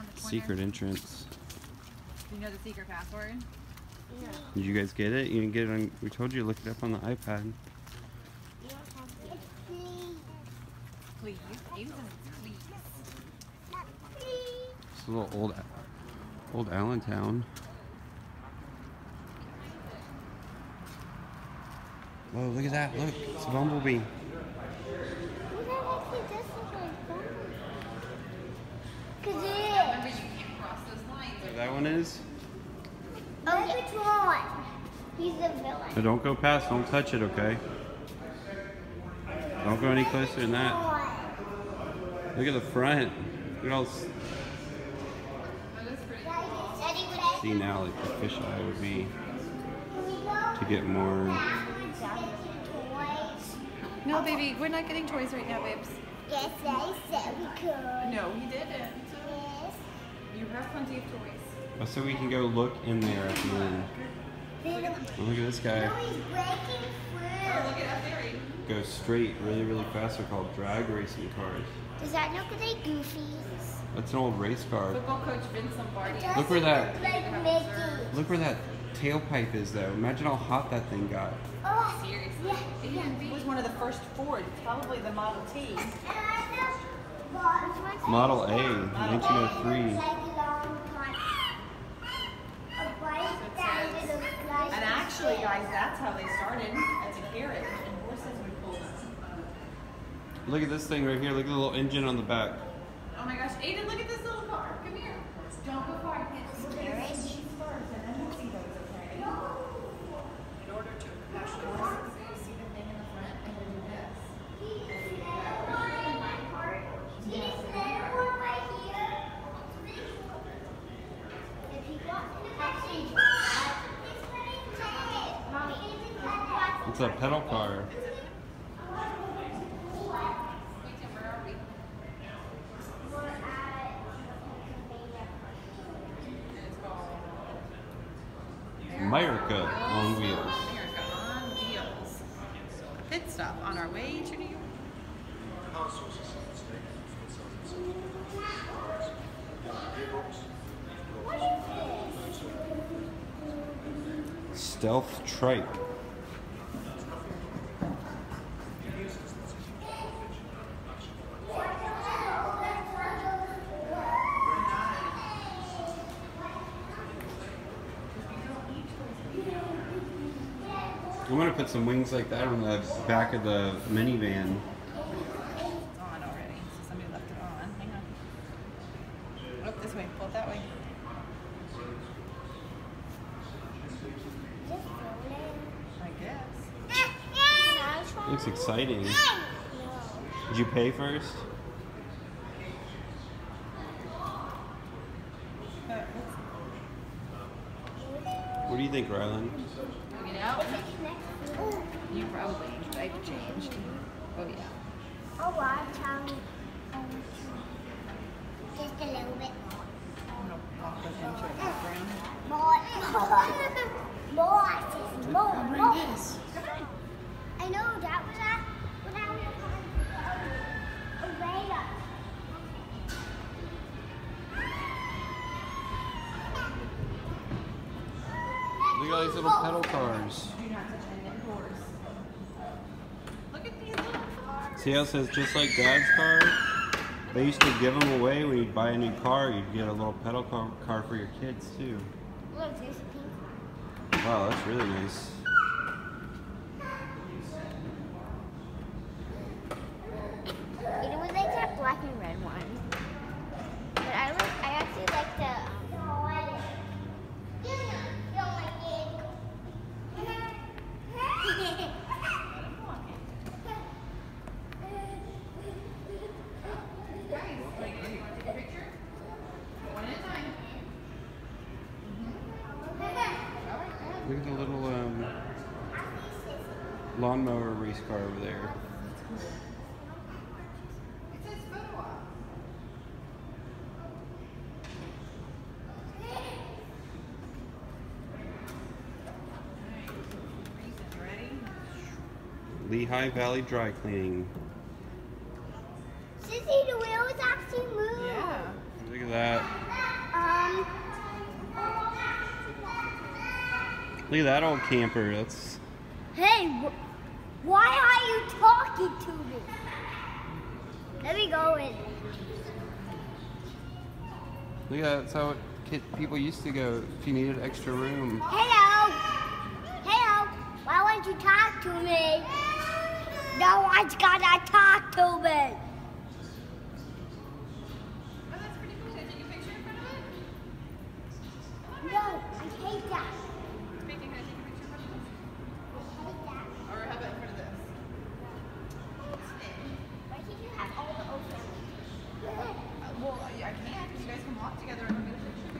around the corner. Secret entrance. Do you know the secret password? Yeah. Did you guys get it? You didn't get it on. We told you to look it up on the iPad. Please. Aiden please. It's a little old, old Allentown. Whoa! Look at that! Look, it's a bumblebee. Remember, you can't cross those. That one is. Oh, which one? He's the villain. But don't go past. Don't touch it, okay? Don't go any closer than that. Look at the front. Look at all. s- Daddy, would See now, like the fish eye would be to get more. No, baby, we're not getting toys right now, babes. Yes, I said we could. No, he didn't. Yes. You have plenty of toys. Oh, so we can go look in there at the end. Then- Oh, look at this guy. No, he's breaking Oh, look through. at that theory. Go straight, really, really fast. They're called drag racing cars. Does that look like Goofy's? That's an old race car. Football coach Vince Lombardi. Look where that- look like Look where that tailpipe is, though. Imagine how hot that thing got. Oh, Seriously. Yeah. It was one of the first Ford, probably the Model T. and I know bottoms were- Model A, 1903. Like a long time. A white down to the fly. And actually, guys, that's how they started as a carrot, and horses would pull them. Look at this thing right here. Look at the little engine on the back. Oh my gosh, Aiden, look at this little car. Come here. Don't go far. We're gonna see these first, and then we'll see those, okay? In order to actually work, so you see the thing in the front, and then do this. It's a pedal car. Where are we? It's called America on wheels. America on Wheels. Pit stop on our way to New York. Stealth trike. Gonna put some wings like that on the back of the minivan. It's on already, so somebody left it on. Hang on. Up this way, pull it that way. I guess. Looks exciting. Did you pay first? What do you think, Rylan? You probably I've changed. Oh yeah. Oh, wow, Tommy. Um, just a little bit more. I'm gonna walk those into a background. More, more, more, more, more. I know that was at when I was on a radar. Look at all these little pedal cars. Do not touch any doors. Look at these little cars. See how it says just like Dad's car? They used to give them away when you'd buy a new car. You'd get a little pedal car, car for your kids too. Look, there's a pink. Wow, that's really nice. It was like that black and red one. But I like, I actually like the. Um, Guys, like, you want to take a picture? One at a time. The little um, lawnmower race car over there. Lehigh Valley Dry Cleaning. Sissy, the wheels actually move. Yeah. Look at that. Look at that old camper. That's Hey, wh- why are you talking to me? Let me go in. look at that. That's how kid, people used to go if you needed extra room. Hello. Hello. Why won't you talk to me? No one's gonna talk to me. Oh, that's pretty cool. Can I take a picture in front of it? No, I hate that. Speaking, can I take a picture in front of this? I hate that. Or how about in front of this? Why can't you have all the open? Uh, well, yeah, I can. You guys can walk together and picture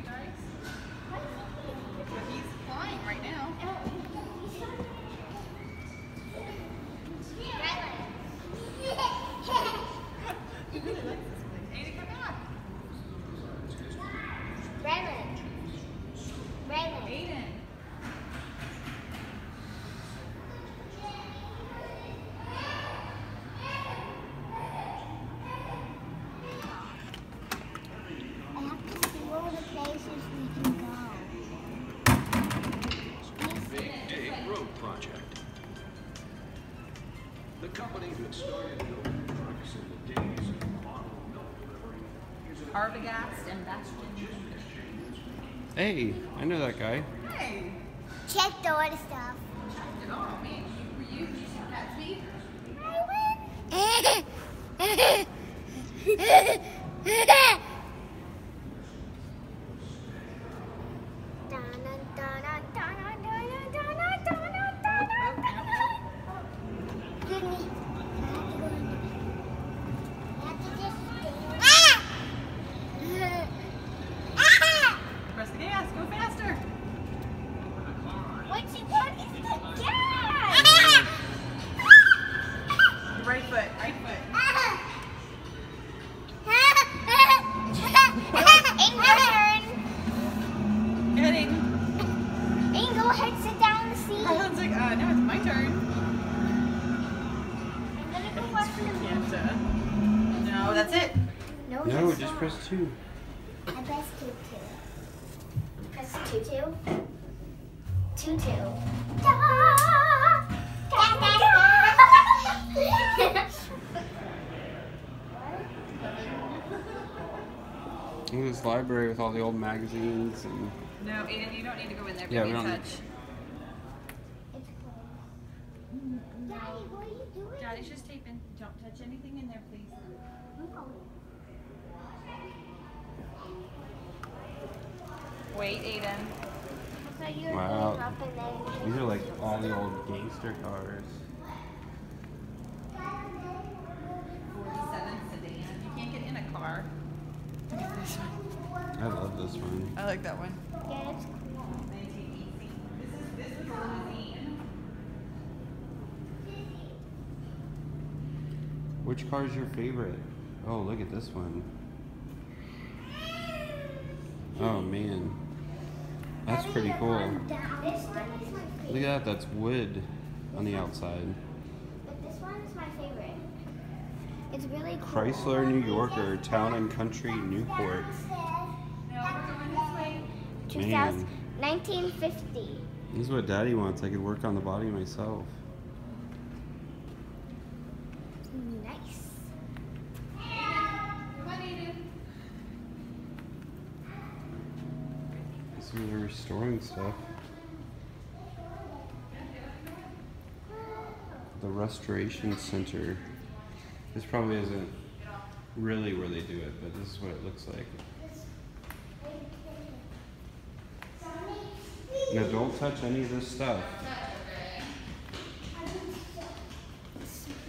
Hey, I know that guy. Hey. Check the other stuff. Checked it all. Man, were you? Did you see Cat's feet? Press press two. I press two two. Press two two. Two two. Da, da, da, da. Look at this library with all the old magazines and No, Aiden, you don't need to go in there. Yeah, Give we me a don't- touch. It's closed. Daddy, what are you doing? Daddy's just taping. Don't touch anything in there, please. Wait, Aiden. Wow. going up and then. these are like all the old gangster cars. 47 sedan. You can't get in a car. Look at this one. I love this one. I like that one. Yeah, it's cool. This is this is. Which car is your favorite? Oh, look at this one. Oh man, that's pretty cool. This one is my favorite. Look at that. That's wood on the outside. But this one is my favorite. It's really cool. Chrysler New Yorker, Town and Country Newport. No, we're going this way. 2000, 1950. This is what Daddy wants. I could work on the body myself. Nice. Come on, Aiden. Where they're restoring stuff. The Restoration Center. This probably isn't really where they do it, but this is what it looks like. Now don't touch any of this stuff.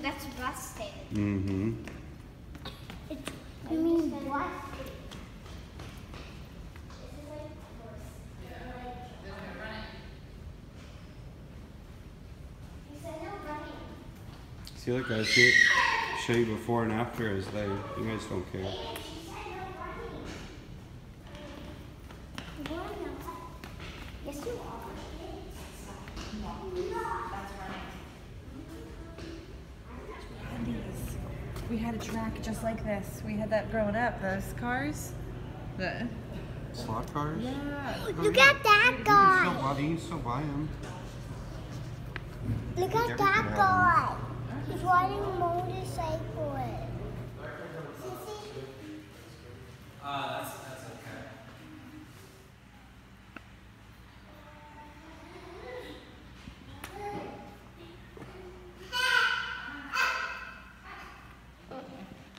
That's rusted. Mm-hmm. You mean what? See, look guys, here, show you before and after as they, you guys don't care. Yes, you are. We had a track just like this. We had that growing up. Those cars. The Slot cars? Yeah. Look at that You can guy. still buy, you can still buy them. Look at that guy. He's riding a motorcycle.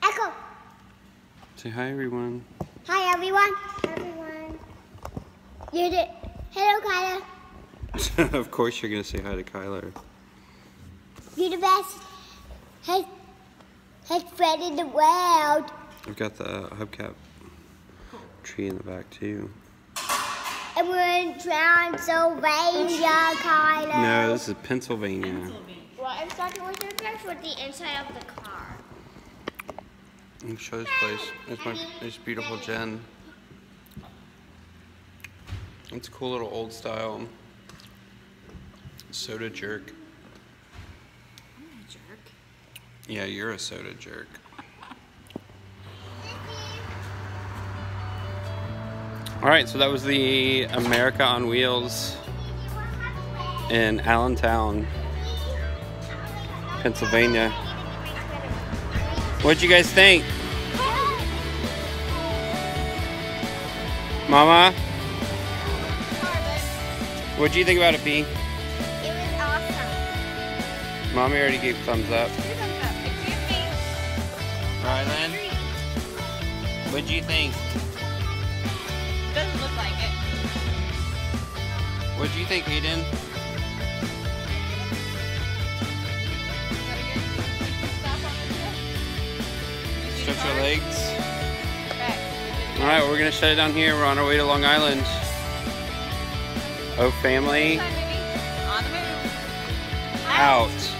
Echo. Say hi, everyone. Hi everyone. Everyone. You did. Hello, Kyla. of course, you're gonna say hi to Kyler. You're the best. Hey, hey, friend in the world. I've got the hubcap tree in the back too. And we're in Transylvania, Kyla. No, this is Pennsylvania. Well, I'm starting with your guys with the inside of the car. Let me show this place. There's my there's beautiful Jen. It's a cool little old style soda jerk. Jerk. Yeah, you're a soda jerk. All right, so that was the America on Wheels in Allentown, Pennsylvania. What'd you guys think? Mama, what'd you think about it, B? It was awesome. Mommy already gave thumbs up. Rylan, what'd you think? Doesn't look like it. What'd you think, Hayden? Gotta get stop on the tip. Stretch your legs. Okay. All right, we're gonna shut it down here. We're on our way to Long Island. Oh, family, Next time, baby. On the move. out.